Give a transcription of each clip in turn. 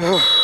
Ugh.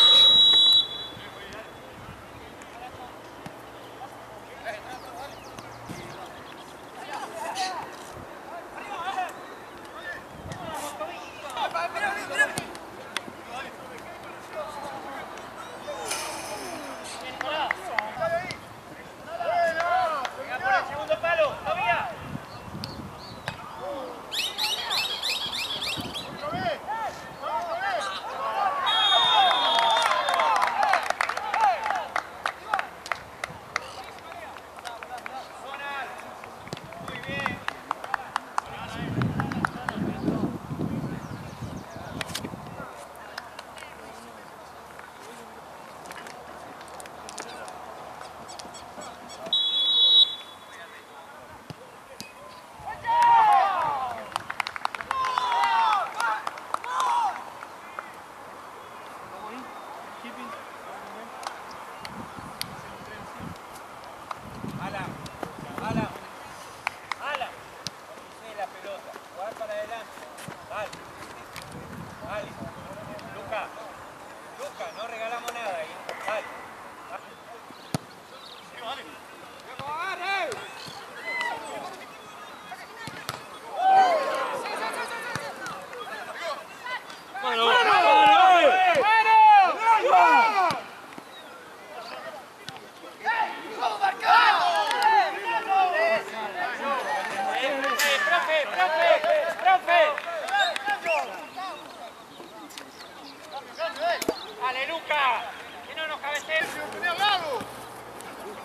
Luca, que no nos cabeceen.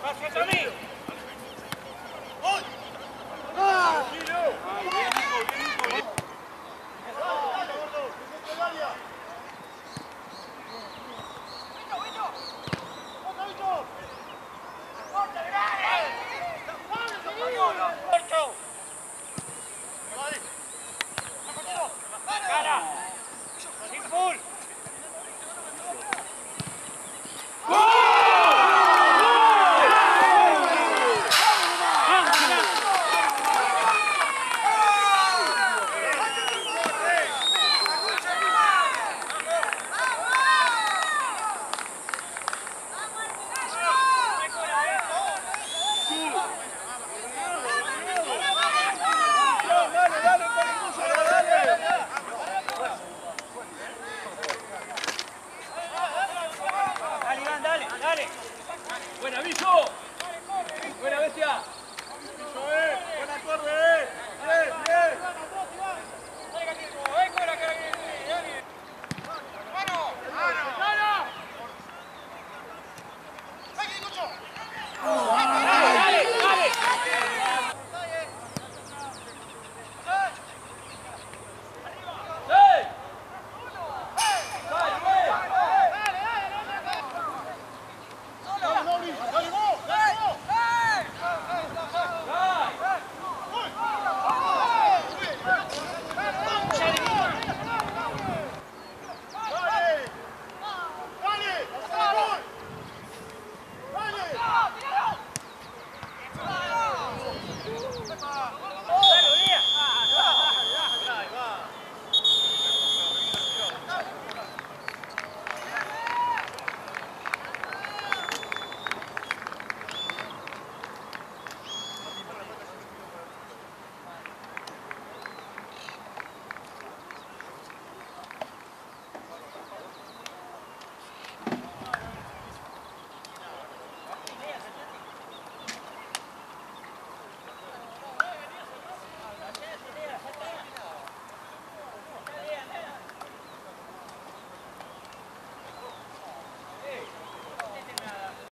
Pase a mí.